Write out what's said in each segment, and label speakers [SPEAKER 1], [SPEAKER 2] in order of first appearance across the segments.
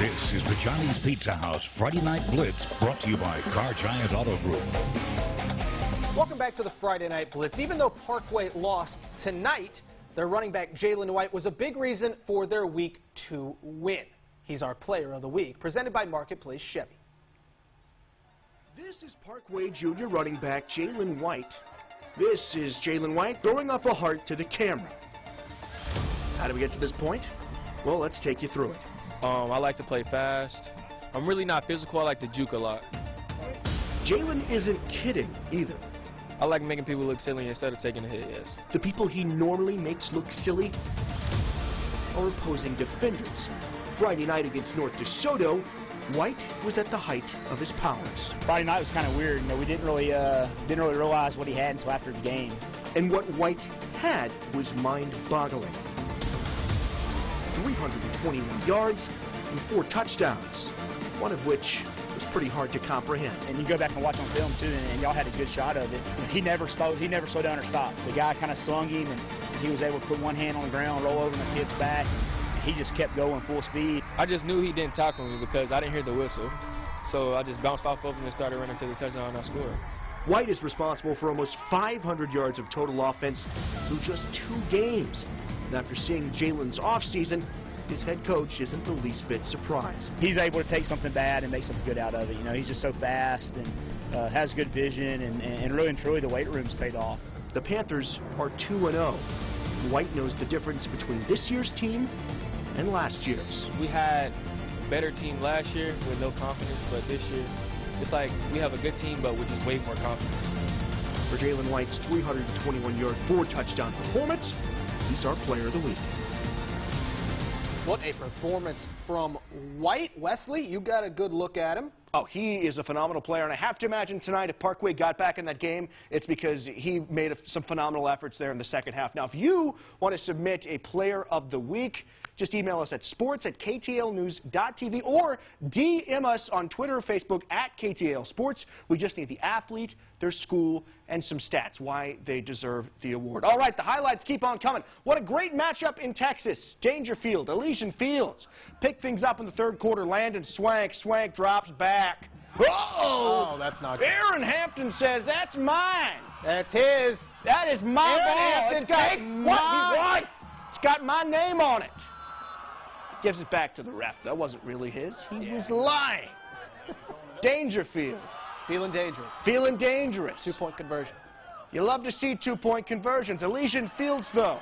[SPEAKER 1] This is the Johnny's Pizza House Friday Night Blitz brought to you by Car Giant Auto Group.
[SPEAKER 2] Welcome back to the Friday Night Blitz. Even though Parkway lost tonight, their running back Jalen White was a big reason for their Week 2 win. He's our Player of the Week, presented by Marketplace Chevy.
[SPEAKER 3] This is Parkway Junior running back Jalen White. This is Jalen White throwing up a heart to the camera. How did we get to this point? Well, let's take you through it.
[SPEAKER 4] Um, I like to play fast. I'm really not physical. I like to juke a lot.
[SPEAKER 3] Jalen isn't kidding either.
[SPEAKER 4] I like making people look silly instead of taking a hit, yes.
[SPEAKER 3] The people he normally makes look silly are opposing defenders. Friday night against North DeSoto, White was at the height of his powers.
[SPEAKER 5] Friday night was kind of weird. You know, we didn't really uh, didn't really realize what he had until after the game.
[SPEAKER 3] And what White had was mind-boggling. 321 yards and four touchdowns, one of which was pretty hard to comprehend.
[SPEAKER 5] And you go back and watch on film too, and, and y'all had a good shot of it. He never slowed. He never slowed down or stopped. The guy kind of slung him, and he was able to put one hand on the ground, roll over the kid's back. And he just kept going full speed.
[SPEAKER 4] I just knew he didn't tackle me because I didn't hear the whistle. So I just bounced off of him and started running to the touchdown and I scored.
[SPEAKER 3] White is responsible for almost 500 yards of total offense through just two games. And after seeing Jalen's offseason, his head coach isn't the least bit surprised.
[SPEAKER 5] He's able to take something bad and make something good out of it. You know, he's just so fast and uh, has good vision, and, and really and truly, the weight room's paid off.
[SPEAKER 3] The Panthers are 2 0. White knows the difference between this year's team and last year's.
[SPEAKER 4] We had a better team last year with no confidence, but this year, it's like we have a good team, but with just way more confidence.
[SPEAKER 3] For Jalen White's 321 yard, four touchdown performance, he's our player of the week.
[SPEAKER 2] What a performance from White. Wesley, you got a good look at him.
[SPEAKER 3] Oh, he is a phenomenal player, and I have to imagine tonight if Parkway got back in that game, it's because he made a, some phenomenal efforts there in the second half. Now, if you want to submit a player of the week, just email us at sports at ktalnews.tv or DM us on Twitter or Facebook at KTAL Sports. We just need the athlete, their school, and some stats, why they deserve the award. All right, the highlights keep on coming. What a great matchup in Texas. Daingerfield, Elysian Fields. Pick things up in the third quarter. Landon Swank. Swank drops back.
[SPEAKER 2] Oh, that's not good.
[SPEAKER 3] Aaron Hampton says, that's mine.
[SPEAKER 2] That's his.
[SPEAKER 3] That is my
[SPEAKER 2] Aaron
[SPEAKER 3] ball.
[SPEAKER 2] Hampton
[SPEAKER 3] It's got
[SPEAKER 2] takes
[SPEAKER 3] my,
[SPEAKER 2] what he wants.
[SPEAKER 3] It's got my name on it. Gives it back to the ref. That wasn't really his. He was lying. Daingerfield.
[SPEAKER 2] Feeling dangerous.
[SPEAKER 3] Feeling dangerous.
[SPEAKER 2] Two-point conversion.
[SPEAKER 3] You love to see two-point conversions. Elysian Fields, though,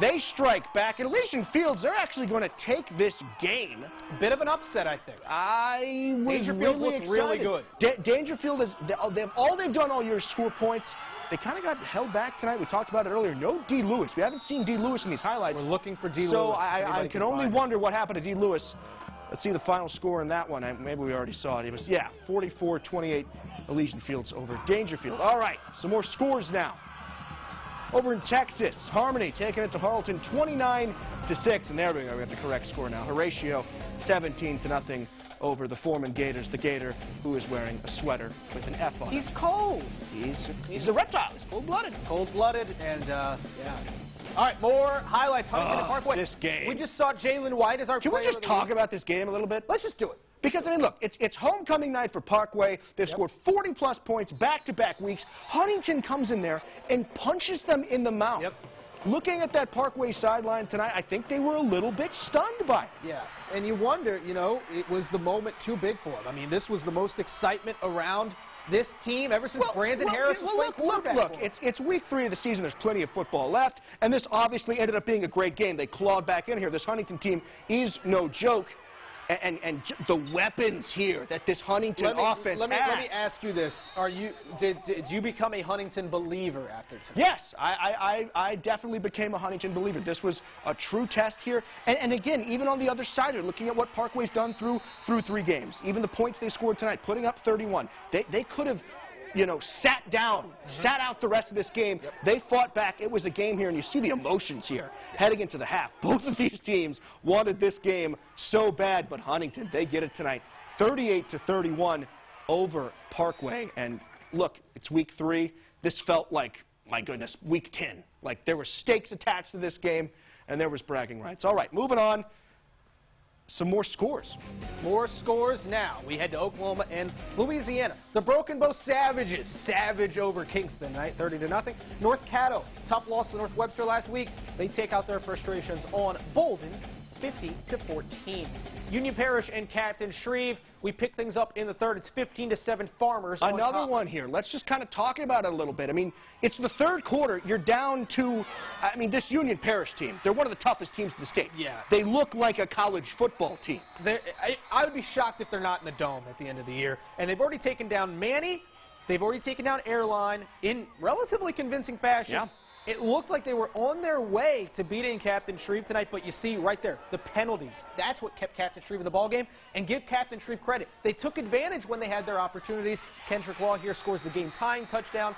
[SPEAKER 3] they strike back. And Elysian Fields, they're actually going to take this game.
[SPEAKER 2] Bit of an upset, I think.
[SPEAKER 3] I was
[SPEAKER 2] Daingerfield
[SPEAKER 3] really excited.
[SPEAKER 2] really good.
[SPEAKER 3] Da- Daingerfield is they, they've, all they've done all year is score points. They kind of got held back tonight. We talked about it earlier. No D. Lewis. We haven't seen D. Lewis in these highlights.
[SPEAKER 2] We're looking for D.
[SPEAKER 3] So
[SPEAKER 2] Lewis.
[SPEAKER 3] I, I can
[SPEAKER 2] can
[SPEAKER 3] only wonder what happened to D. Lewis. Let's see the final score in that one. Maybe we already saw it. It was yeah, 44-28. Elysian Fields over Daingerfield. All right, some more scores now. Over in Texas, Harmony taking it to Harleton 29 to 6. And there we go, we got the correct score now. Horatio 17 to nothing over the Foreman Gators. The Gator who is wearing a sweater with an F on it.
[SPEAKER 2] He's cold.
[SPEAKER 3] He's, he's a reptile. He's cold-blooded.
[SPEAKER 2] Cold-blooded, and uh, yeah. All right, more highlights. Huntington and Parkway.
[SPEAKER 3] this game.
[SPEAKER 2] We just saw Jalen White as our
[SPEAKER 3] Can we just talk about this game a little bit?
[SPEAKER 2] Let's just do it.
[SPEAKER 3] Because, I mean, look, it's, it's homecoming night for Parkway. They've scored 40 plus points back to back weeks. Huntington comes in there and punches them in the mouth.
[SPEAKER 2] Yep.
[SPEAKER 3] Looking at that Parkway sideline tonight, I think they were a little bit stunned by it.
[SPEAKER 2] Yeah, and you wonder, you know, it was the moment too big for them. I mean, this was the most excitement around this team ever since Brandon
[SPEAKER 3] well,
[SPEAKER 2] Harris
[SPEAKER 3] yeah,
[SPEAKER 2] was
[SPEAKER 3] well, look, look, look, it's, it's week three of the season. There's plenty of football left, and this obviously ended up being a great game. They clawed back in here. This Huntington team is no joke. And, and, and the weapons here that this Huntington
[SPEAKER 2] me,
[SPEAKER 3] offense
[SPEAKER 2] let me,
[SPEAKER 3] has.
[SPEAKER 2] let me ask you this: Are you did, did you become a Huntington believer after tonight?
[SPEAKER 3] Yes, I, I, I I definitely became a Huntington believer. This was a true test here. And, and again, even on the other side looking at what Parkway's done through through three games, even the points they scored tonight, putting up 31, they, they could have, you know, sat down, sat out the rest of this game. They fought back. It was a game here, and you see the emotions here heading into the half. Both of these teams wanted this game so bad, but Huntington, they get it tonight. 38 to 31 over Parkway. And look, it's week three. This felt like, my goodness, week 10. Like there were stakes attached to this game, and there was bragging rights. All right, moving on. Some more scores.
[SPEAKER 2] More scores now. We head to Oklahoma and Louisiana. The Broken Bow Savages, savage over Kingston tonight, 30 to nothing. North Caddo, tough loss to North Webster last week. They take out their frustrations on Bolden, 50 to 14. Union Parish and Captain Shreve. We pick things up in the third. It's 15 to 7 Farmers.
[SPEAKER 3] Another
[SPEAKER 2] top.
[SPEAKER 3] one here. Let's just kind of talk about it a little bit. I mean, it's the third quarter. You're down to, I mean, this Union Parish team. They're one of the toughest teams in the state.
[SPEAKER 2] Yeah.
[SPEAKER 3] They look like a college football team.
[SPEAKER 2] I, I would be shocked if they're not in the dome at the end of the year. And they've already taken down Many. They've already taken down Airline in relatively convincing fashion.
[SPEAKER 3] Yeah.
[SPEAKER 2] It looked like they were on their way to beating Captain Shreve tonight, but you see right there, the penalties. That's what kept Captain Shreve in the ballgame. And give Captain Shreve credit. They took advantage when they had their opportunities. Kendrick Law here scores the game tying touchdown.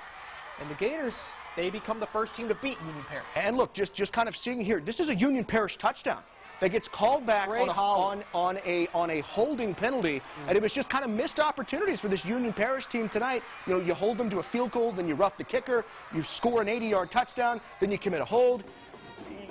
[SPEAKER 2] And the Gators, they become the first team to beat Union Parish.
[SPEAKER 3] And look, just, just kind of seeing here, this is a Union Parish touchdown that gets called back on a, on, on, a, on a holding penalty. Mm. And it was just kind of missed opportunities for this Union Parish team tonight. You know, you hold them to a field goal, then you rough the kicker, you score an 80-yard touchdown, then you commit a hold.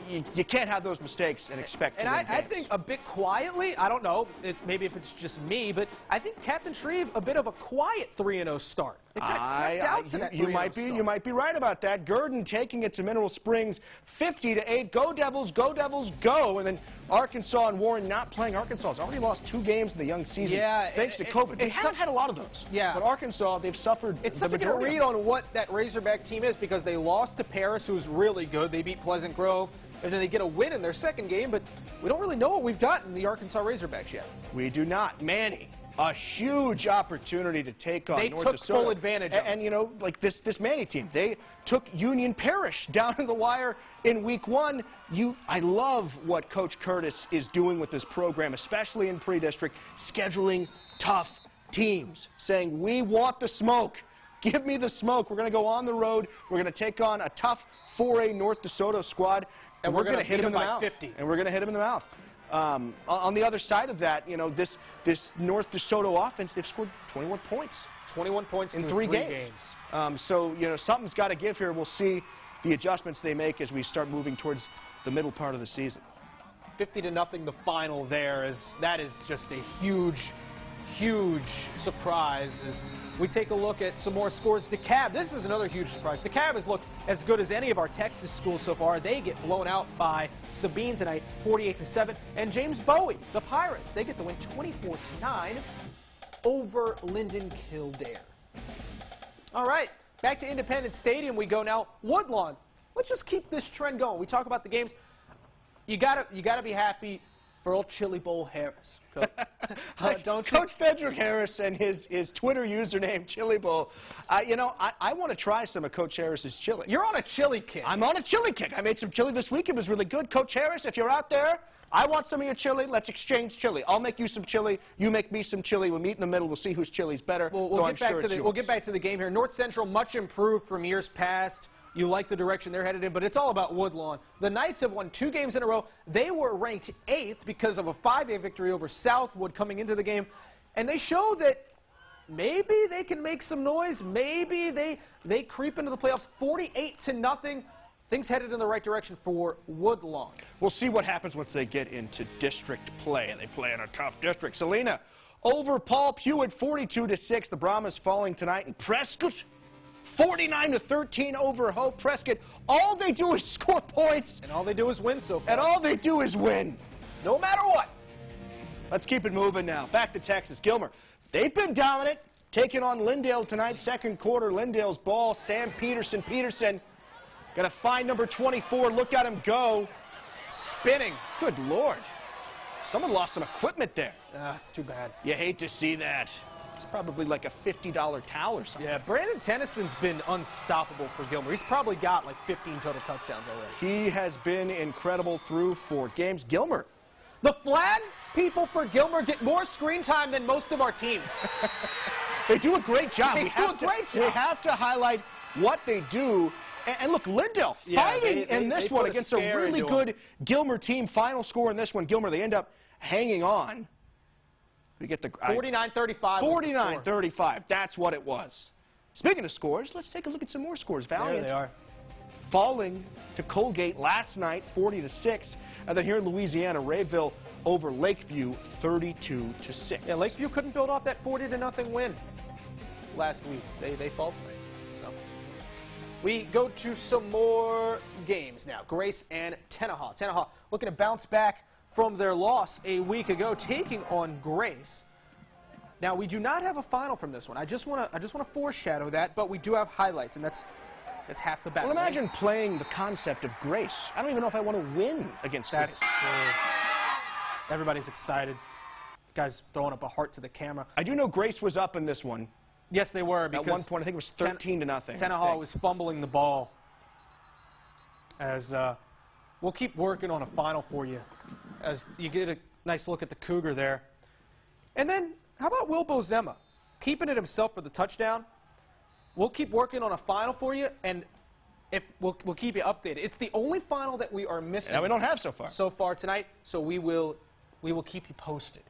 [SPEAKER 3] You, you can't have those mistakes and expect
[SPEAKER 2] And
[SPEAKER 3] to
[SPEAKER 2] I,
[SPEAKER 3] win
[SPEAKER 2] I
[SPEAKER 3] games.
[SPEAKER 2] think a bit quietly, I don't know, it's, maybe if it's just me, but I think Captain Shreve a bit of a quiet 3 0 start. It
[SPEAKER 3] I, I-
[SPEAKER 2] out to that
[SPEAKER 3] you, you might be you might be right about that. Gurdon taking it to Mineral Springs, 50 to eight. Go Devils, go Devils, go! And then Arkansas and Warren not playing. Arkansas has already lost two games in the young season,
[SPEAKER 2] Yeah,
[SPEAKER 3] thanks
[SPEAKER 2] it-
[SPEAKER 3] to
[SPEAKER 2] it-
[SPEAKER 3] COVID. They haven't had a lot of those.
[SPEAKER 2] Yeah.
[SPEAKER 3] but Arkansas they've suffered
[SPEAKER 2] It's to
[SPEAKER 3] majority. of
[SPEAKER 2] read on what that Razorback team is because they lost to Paris, who's really good. They beat Pleasant Grove, and then they get a win in their second game, but we don't really know what we've got in the Arkansas Razorbacks yet.
[SPEAKER 3] We do not. Many, a huge opportunity to take on
[SPEAKER 2] They
[SPEAKER 3] North
[SPEAKER 2] took
[SPEAKER 3] DeSoto.
[SPEAKER 2] full advantage of
[SPEAKER 3] And, and, you know, like this this Many team, they took Union Parish down to the wire in week one. You, I love what Coach Curtis is doing with this program, especially in pre-district, scheduling tough teams, saying we want the smoke. Give me the smoke. We're going to go on the road. We're going to take on a tough 4A North DeSoto squad,
[SPEAKER 2] And
[SPEAKER 3] we're,
[SPEAKER 2] we're
[SPEAKER 3] going
[SPEAKER 2] gonna
[SPEAKER 3] hit them in the mouth.
[SPEAKER 2] 50.
[SPEAKER 3] And we're going to hit him in the mouth. Um, on the other side of that, you know, this this North DeSoto offense, they've scored 21 points
[SPEAKER 2] 21 points
[SPEAKER 3] in
[SPEAKER 2] through
[SPEAKER 3] three, games. Um, so, you know, something's got to give here. We'll see the adjustments they make as we start moving towards the middle part of the season.
[SPEAKER 2] 50 to nothing the final there is that is just a huge huge surprise as we take a look at some more scores DeKalb this is another huge surprise DeKalb has looked as good as any of our Texas schools so far they get blown out by Sabine tonight 48 to 7 and James Bowie the Pirates they get the win 24 to 9 over Linden Kildare all right, back to Independence Stadium we go now. Woodlawn. Let's just keep this trend going. We talk about the games. You gotta, you gotta be happy for old Chili Bowl Harris. Coach. Uh, don't?
[SPEAKER 3] Coach Cedric Harris and his, his Twitter username, Chili Bowl. Uh, you know, I, I want to try some of Coach Harris's chili.
[SPEAKER 2] You're on a chili kick.
[SPEAKER 3] I'm on a chili kick. I made some chili this week. It was really good. Coach Harris, if you're out there, I want some of your chili. Let's exchange chili. I'll make you some chili. You make me some chili. We'll meet in the middle. We'll see whose chili's better.
[SPEAKER 2] We'll, we'll
[SPEAKER 3] I'm
[SPEAKER 2] back
[SPEAKER 3] sure
[SPEAKER 2] to the we'll get back to the game here. North Central much improved from years past. You like the direction they're headed in, but it's all about Woodlawn. The Knights have won two games in a row. They were ranked eighth because of a 5A victory over Southwood coming into the game, and they show that maybe they can make some noise. Maybe they they creep into the playoffs. 48 to nothing. Things headed in the right direction for Woodlawn.
[SPEAKER 3] We'll see what happens once they get into district play. And they play in a tough district. Selena over Paul Pewitt, 42 to 6. The Brahmas falling tonight. And Prescott, 49 to 13 over Hope Prescott. All they do is score points,
[SPEAKER 2] And all they do is win so far.
[SPEAKER 3] and all they do is win.
[SPEAKER 2] no matter what.
[SPEAKER 3] Let's keep it moving now. Back to Texas. Gilmer, they've been dominant, taking on Lindale tonight. Second quarter, Lindale's ball. Sam Peterson. Peterson got to find number 24. Look at him go.
[SPEAKER 2] Spinning.
[SPEAKER 3] Good Lord. Someone lost some equipment there.
[SPEAKER 2] Ah, it's too bad.
[SPEAKER 3] You hate to see that. It's probably like a $50 towel or something.
[SPEAKER 2] Yeah, Brandon Tennyson's been unstoppable for Gilmer. He's probably got like 15 total touchdowns already.
[SPEAKER 3] He has been incredible through four games. Gilmer,
[SPEAKER 2] The flag people for Gilmer get more screen time than most of our teams.
[SPEAKER 3] they do a great job.
[SPEAKER 2] They
[SPEAKER 3] we
[SPEAKER 2] do
[SPEAKER 3] have
[SPEAKER 2] a
[SPEAKER 3] to,
[SPEAKER 2] great
[SPEAKER 3] We have to highlight what they do. And, look, Lindale
[SPEAKER 2] Yeah,
[SPEAKER 3] fighting
[SPEAKER 2] they- they-
[SPEAKER 3] in this one
[SPEAKER 2] a
[SPEAKER 3] against a really good Gilmer team. Final score in this one, Gilmer, they end up hanging on. We get the I-
[SPEAKER 2] 49-35.
[SPEAKER 3] 49 35. That's what it was. Speaking of scores, let's take a look at some more scores.
[SPEAKER 2] There
[SPEAKER 3] Valiant
[SPEAKER 2] they are.
[SPEAKER 3] falling to Coalgate last night, 40 to 6. And then here in Louisiana, Rayville over Lakeview 32 to 6.
[SPEAKER 2] Yeah, Lakeview couldn't build off that 40 to nothing win last week. They they. So we go to some more games now. Grace and Tenaha. Tenaha looking to bounce back from their loss a week ago, taking on Grace. Now we do not have a final from this one. I just want to I just want to foreshadow that, but we do have highlights, and that's that's half the battle.
[SPEAKER 3] Well, imagine playing the concept of Grace. I don't even know if I want to win against
[SPEAKER 2] That's
[SPEAKER 3] Grace.
[SPEAKER 2] uh, everybody's excited. Guys throwing up a heart to the camera.
[SPEAKER 3] I do know Grace was up in this one.
[SPEAKER 2] Yes, they were because
[SPEAKER 3] At one point, I think it was 13 to nothing.
[SPEAKER 2] Tenaha was fumbling the ball. As uh, we'll keep working on a final for you, as you get a nice look at the Cougar there. And then, how about Will Bozema keeping it himself for the touchdown? We'll keep working on a final for you, and if we'll, we'll keep you updated. It's the only final that we are missing
[SPEAKER 3] That we don't have so far.
[SPEAKER 2] so far tonight, so we will we will keep you posted.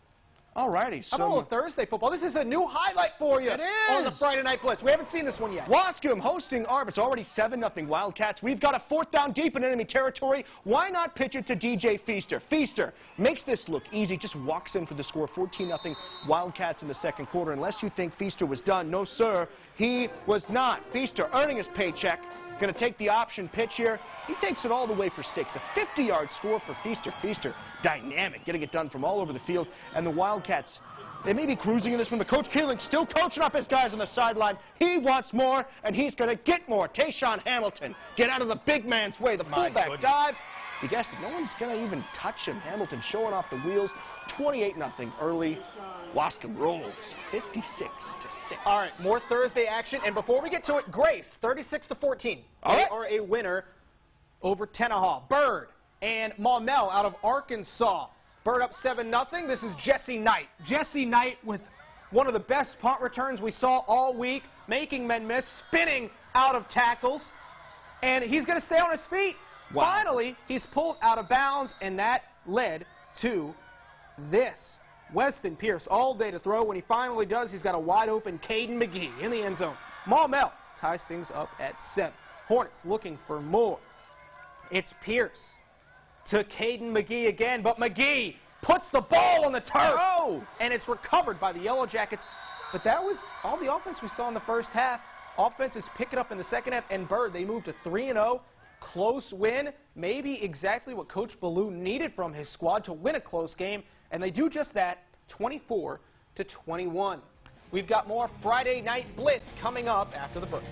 [SPEAKER 3] Alrighty,
[SPEAKER 2] How about a
[SPEAKER 3] so
[SPEAKER 2] little Thursday football? This is a new highlight for you
[SPEAKER 3] It
[SPEAKER 2] on the. Friday Night Blitz. We haven't seen this one yet.
[SPEAKER 3] Waskom hosting Arp. It's already 7 0 Wildcats. We've got a fourth down deep in enemy territory. Why not pitch it to DJ Feaster? Feaster makes this look easy, just walks in for the score 14 0 Wildcats in the second quarter. Unless you think Feaster was done, no, sir, he was not. Feaster earning his paycheck. Going to take the option pitch here. He takes it all the way for six. A 50 yard score for Feaster. Feaster, dynamic, getting it done from all over the field. And the Wildcats. They may be cruising in this one, but Coach Keeling still coaching up his guys on the sideline. He wants more, and he's going to get more. Tayshawn Hamilton, get out of the big man's way. The
[SPEAKER 2] My
[SPEAKER 3] fullback
[SPEAKER 2] goodness.
[SPEAKER 3] dive. You guessed it. No one's going to even touch him. Hamilton showing off the wheels. 28 0 early. Waskom rolls 56 to 6.
[SPEAKER 2] All right, more Thursday action. And before we get to it, Grace, 36 to 14.
[SPEAKER 3] All
[SPEAKER 2] they
[SPEAKER 3] right.
[SPEAKER 2] are a winner over Tenaha. Byrd and Maumelle out of Arkansas. Byrd up 7 0. This is Jesse Knight. Jesse Knight with one of the best punt returns we saw all week, making men miss, spinning out of tackles. And he's going to stay on his feet.
[SPEAKER 3] Wow.
[SPEAKER 2] Finally, he's pulled out of bounds, and that led to this. Weston Pierce all day to throw. When he finally does, he's got a wide open Caden McGee in the end zone. Maumelle ties things up at seven. Hornets looking for more. It's Pierce to Caden McGee again, but McGee puts the ball on the turf.
[SPEAKER 3] Oh!
[SPEAKER 2] And it's recovered by the Yellow Jackets. But that was all the offense we saw in the first half. Offense is picking up in the second half, and Byrd, they move to 3 and 0. Close win, maybe exactly what Coach Ballew needed from his squad to win a close game, and they do just that 24 to 21. We've got more Friday Night Blitz coming up after the break.